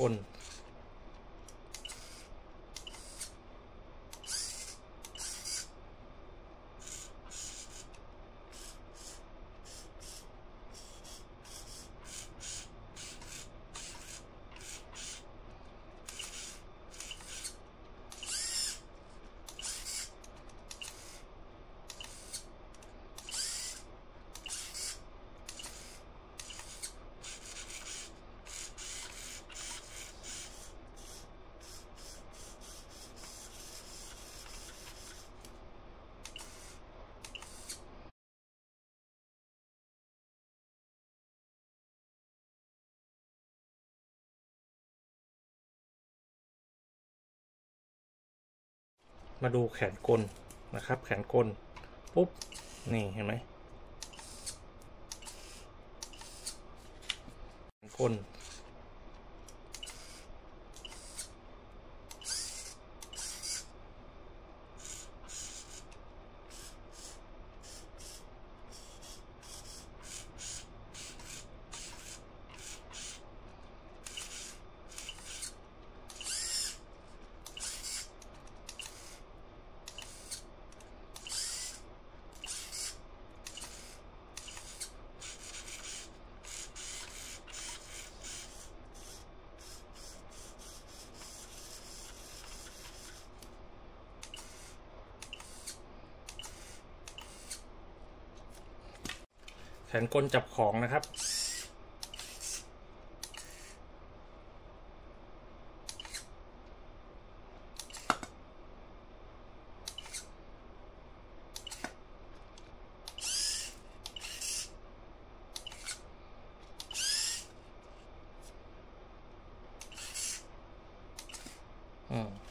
กล มาดูแขนกลนะครับ แขนกลปุ๊บ นี่เห็นไหมแขนกล แขนกลจับของนะครับ อืม